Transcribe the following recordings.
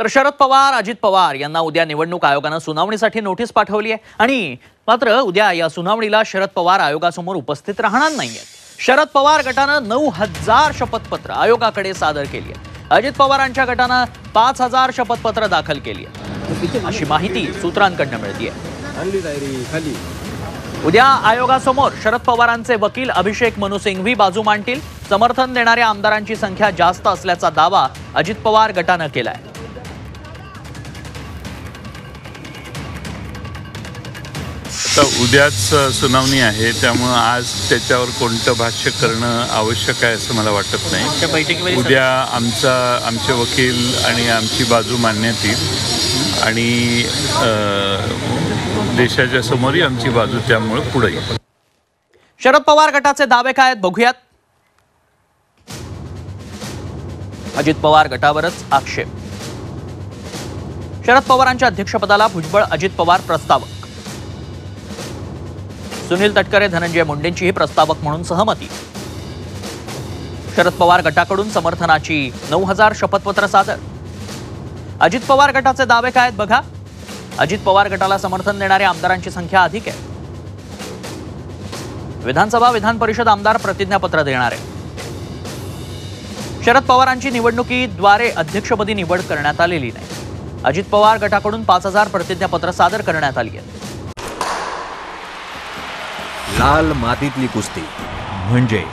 तर शरद पवार अजित पवार यांना उद्या निवडणूक आयोगानं सुनावणीसाठी नोटीस पाठवली आहे. आणि मात्र उद्या या सुनावणीला शरद पवार आयोगासमोर उपस्थित राहणार नाहीये शरद पवार गटानं नऊ हजार शपथपत्र आयोगाकडे सादर केली आहे अजित पवारांच्या गटानं पाच हजार शपथपत्र दाखल केली आहे अशी माहिती सूत्रांकडनं मिळतीये. उद्या आयोगासमोर शरद पवारांचे वकील अभिषेक मनु सिंघवी बाजू मांडतील. समर्थन देणाऱ्या आमदारांची संख्या जास्त असल्याचा दावा अजित पवार गटानं केलाय. आता उद्याच सुनावणी आहे त्यामुळं आज त्याच्यावर कोणतं भाष्य करणं आवश्यक आहे असं मला वाटत नाही. उद्या आमचा आमचे वकील आणि आमची बाजू मांडण्यात येईल. आणि देशाच्या समोरही आमची बाजू त्यामुळं पुढे येईल. शरद पवार गटाचे दावे काय आहेत बघूयात. अजित पवार गटावरच आक्षेप. शरद पवारांच्या अध्यक्षपदाला भुजबळ अजित पवार प्रस्तावक सुनील तटकरे धनंजय मुंडेंचीही प्रस्तावक म्हणून सहमती. शरद पवार गटाकडून समर्थनाची नऊ हजार शपथपत्र सादर. अजित पवार गटाचे दावे काय आहेत बघा. अजित पवार गटाला समर्थन देणाऱ्या आमदारांची संख्या अधिक आहे. विधानसभा विधान परिषद आमदार प्रतिज्ञापत्र देणार. आहे शरद पवारांची निवडणुकीद्वारे अध्यक्षपदी निवड करण्यात आलेली नाही. अजित पवार गटाकडून पाच हजार प्रतिज्ञापत्र सादर करण्यात आली आहेत. लाल मातीतली कुस्ती. म्हणजे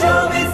चोवीस